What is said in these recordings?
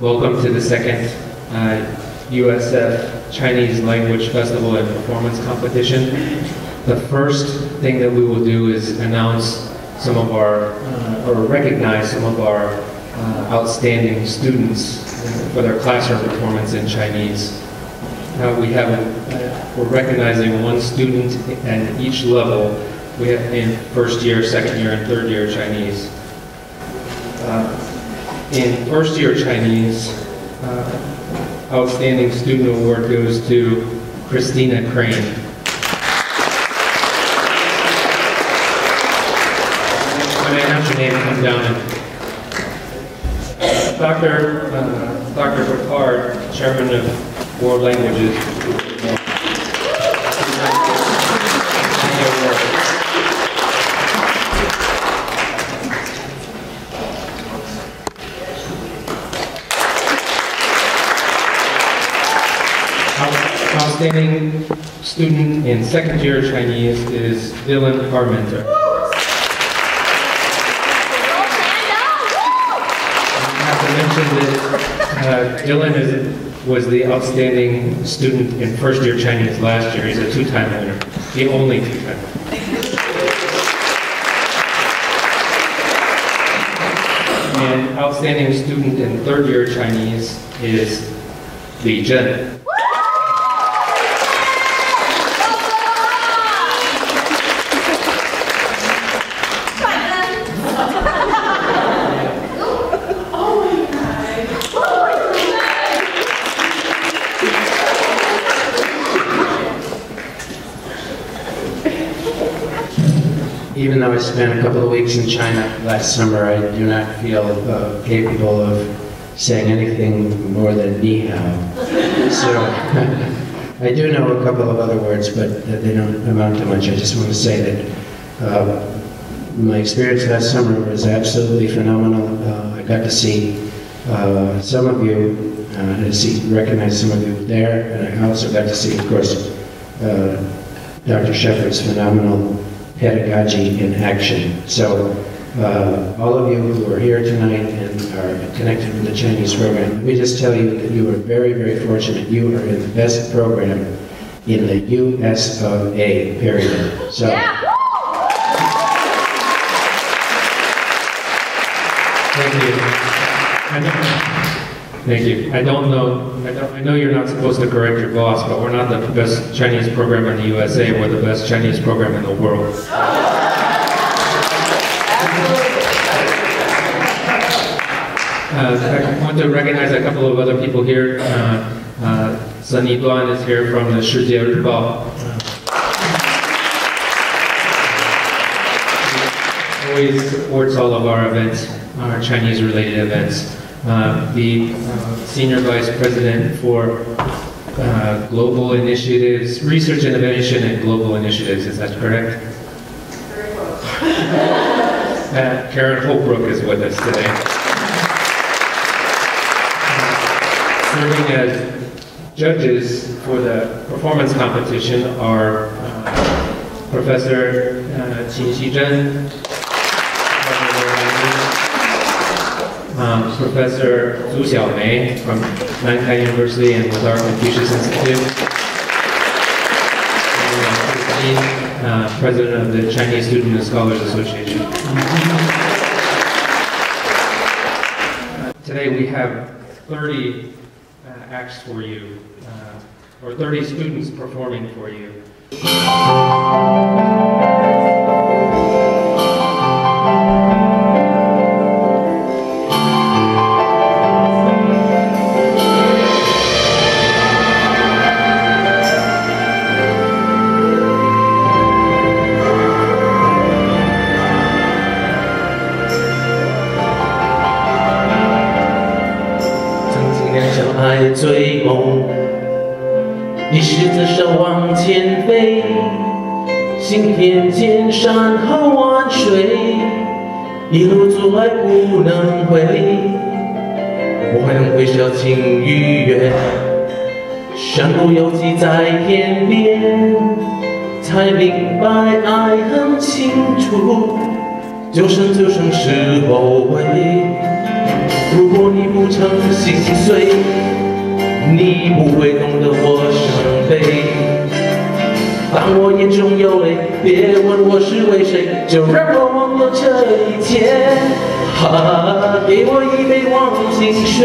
Welcome to the second uh, USF Chinese Language Festival and Performance Competition. The first thing that we will do is announce some of our, uh, or recognize some of our uh, outstanding students for their classroom performance in Chinese. Uh, we have, uh, we're recognizing one student at each level. We have in first year, second year, and third year Chinese. Uh, in first year Chinese, uh, outstanding student award goes to Christina Crane. When I have your name, come down and Dr. Uh, Dr. Picard, Chairman of World Languages. Outstanding student in second year Chinese is Dylan Carmenter. I have to mention that uh, Dylan is, was the outstanding student in first year Chinese last year. He's a two-time winner, the only two-time winner. And outstanding student in third year Chinese is Li Zhen. Even though I spent a couple of weeks in China last summer, I do not feel uh, capable of saying anything more than ni hao. So I do know a couple of other words, but they don't amount to much. I just want to say that uh, my experience last summer was absolutely phenomenal. Uh, I got to see uh, some of you, uh, to see, recognize some of you there, and I also got to see, of course, uh, Dr. Shepard's phenomenal pedagogy in action. So uh, all of you who are here tonight and are connected with the Chinese program, let me just tell you that you are very, very fortunate. You are in the best program in the US of A, period. So. Thank you. Thank you. I don't know, I know you're not supposed to correct your boss, but we're not the best Chinese program in the USA. We're the best Chinese program in the world. Uh, I want to recognize a couple of other people here. Uh, uh, Sunny Duan is here from the Shijie Ribao. always supports all of our events, our Chinese-related events. Uh, the uh, Senior Vice President for uh, Global Initiatives, Research Innovation and Global Initiatives, is that correct? Very well. uh, Karen Holbrook is with us today. Serving as judges for the performance competition are uh, Professor uh, Qin Xizhen, um, Professor Zhu Xiaomei from Nankai University and Lazar Confucius Institute, uh, President of the Chinese Student and Scholars Association. Today we have 30 uh, acts for you, uh, or 30 students performing for you. 路阻碍不能回。我们会笑情愉悦，山不由己在天边，才明白爱很清楚，就生就生是后悔。如果你不曾心碎，你不会懂得我伤悲。当我眼中有泪，别问我是为谁，就让我忘了这一切。哈，给我一杯忘情水，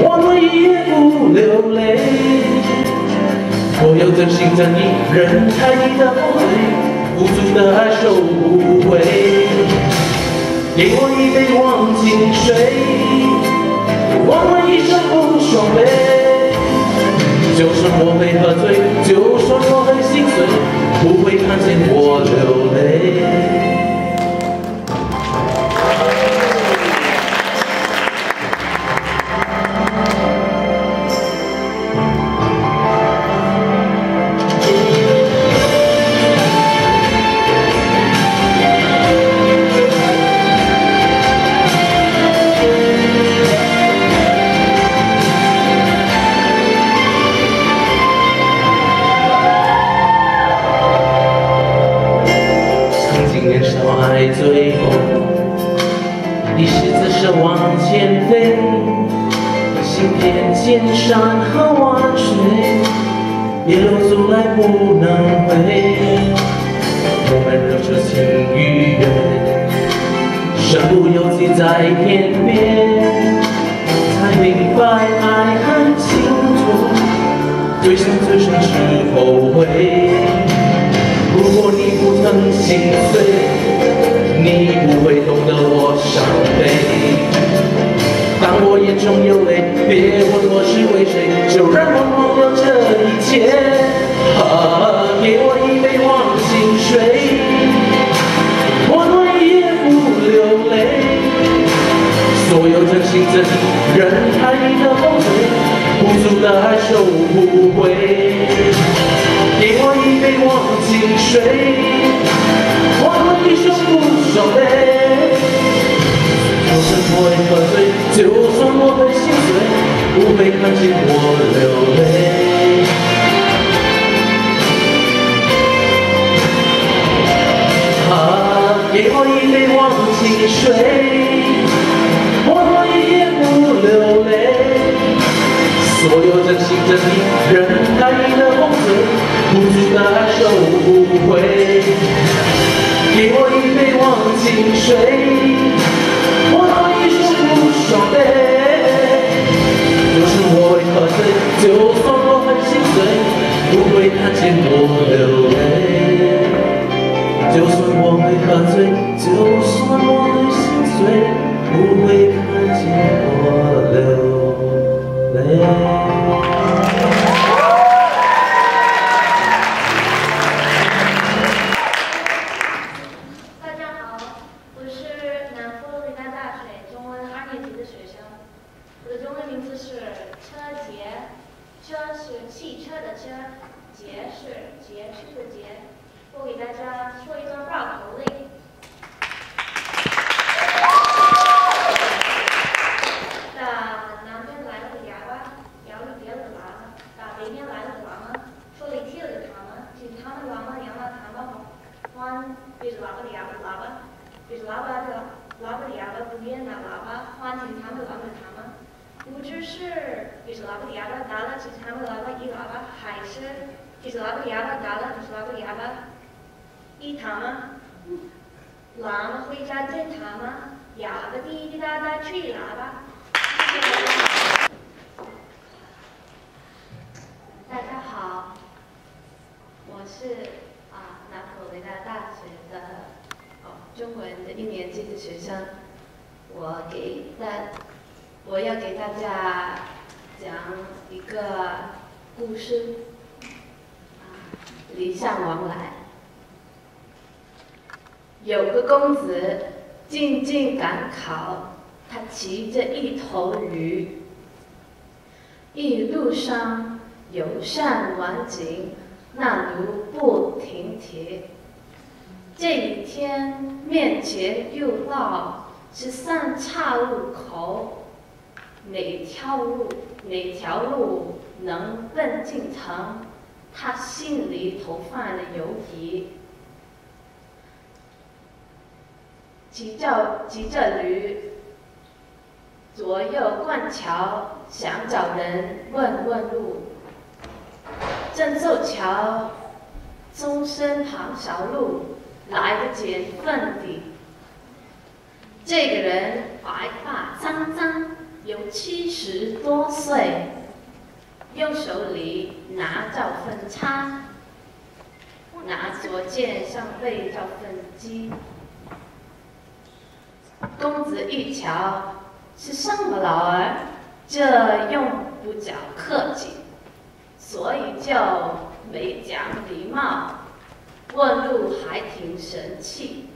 我我一夜不流泪。我有真心真意，任太意的后悔，付出的爱收不回。给我一杯忘情水，换我一生不双悲。就算我没喝醉，就算我很心碎，不会看见我流泪。身不由己在天边，才明白爱恨情仇，最深最深是后悔。如果你不曾心碎，你不会懂得我伤悲。当我眼中有泪，别问我是为谁，就让我忘了这一切。啊，给我一杯忘情水，心真意，任爱你的后退，付出的爱收不回。给我一杯忘情水，换我一生不伤悲。就算我会喝醉，就算我会心碎，不会看见我流泪。啊，给我一杯忘情水，忘情水，我可以是不伤悲。就算我会喝醉，就算我很心碎，不会看见我流学生，我的中文名字是车杰，车是汽车的车，杰是杰出的杰。我给大家说一段绕口令。打南边来了个哑巴，摇里别了个喇嘛，打北边来了个喇嘛，手里提了个塔嘛，请他们喇嘛扬了塔嘛，还对着喇叭的哑巴喇叭，对着喇叭的喇叭的哑巴不念那喇叭，还请他们喇叭的塔嘛。不知是对着喇叭的哑巴打了请他们喇叭一喇叭，还是对着喇叭的哑巴打了对着喇叭的哑巴一塔嘛？喇嘛回家见他嘛，哑巴滴滴答答吹喇叭。大家好，我是啊南佛罗里达大学的哦中文的一年级的学生，我给大我要给大家讲一个故事，啊礼尚往来。有个公子进京赶考，他骑着一头驴，一路上有山晚景，那驴不停蹄。这一天面前又到是三岔路口，哪条路哪条路能奔进城？他心里头犯了犹疑。骑着骑着驴，左右观桥，想找人问问路。郑寿桥，终身旁小路，来个捡粪的。这个人白发苍苍，有七十多岁，右手里拿着粪叉，拿左肩上背着粪机。公子一瞧是什么老儿，这用不着客气，所以就没讲礼貌，问路还挺神气。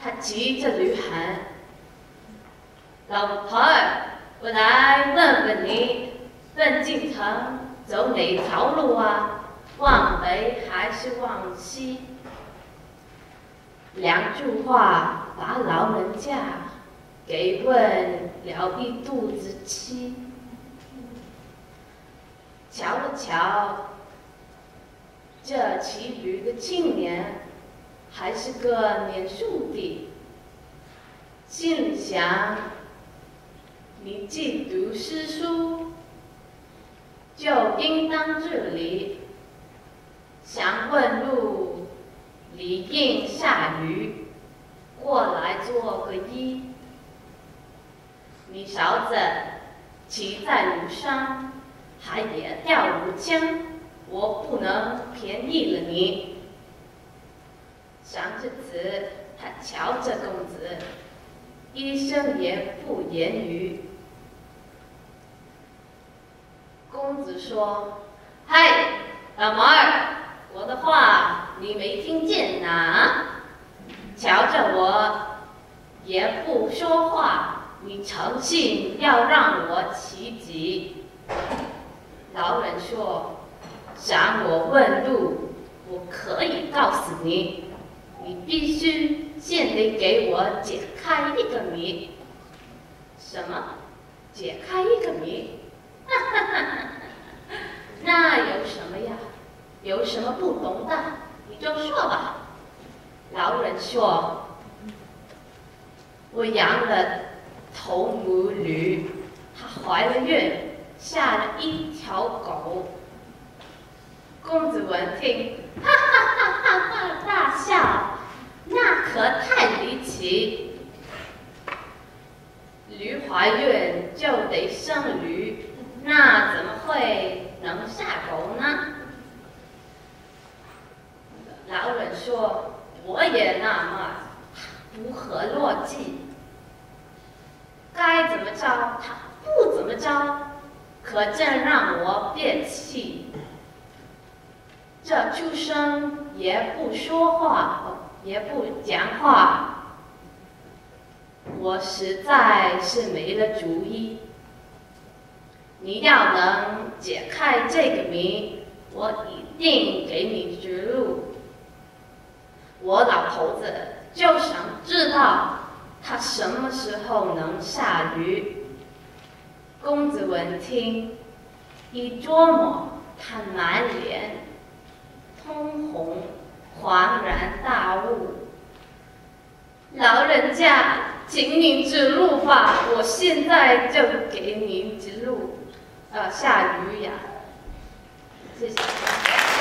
他急着驴喊：“老婆儿，我来问问你，奔进城走哪条路啊？往北还是往西？”两句话把老人家给问了一肚子气。瞧了瞧，这骑驴的青年还是个年数的，心里想：你既读诗书，就应当这里，想问路。理应下驴，过来做个揖。你小子骑在路上，还也掉五枪，我不能便宜了你。想着此，他瞧着公子，一声也不言语。公子说：“嗨，老毛儿。”我的话你没听见呐？瞧着我，也不说话，你诚信要让我骑几？老人说：“想我问路，我可以告诉你，你必须先得给我解开一个谜。”什么？解开一个谜？哈哈哈！那有什么呀？有什么不懂的，你就说吧。老人说：“我养了头母驴，她怀了孕，下了一条狗。”公子闻听，哈哈哈哈哈大笑，那可太离奇。驴怀孕就得生驴，那怎么会能下狗呢？老人说：“我也纳闷，如何落计？该怎么着，他不怎么着，可真让我憋气。这畜生也不说话，也不讲话，我实在是没了主意。你要能解开这个谜，我一定给你指路。”我老头子就想知道他什么时候能下驴。公子闻听，一琢磨，他满脸通红，恍然大悟。老人家，请您指路吧，我现在就给您指路，呃，夏雨雅。谢谢。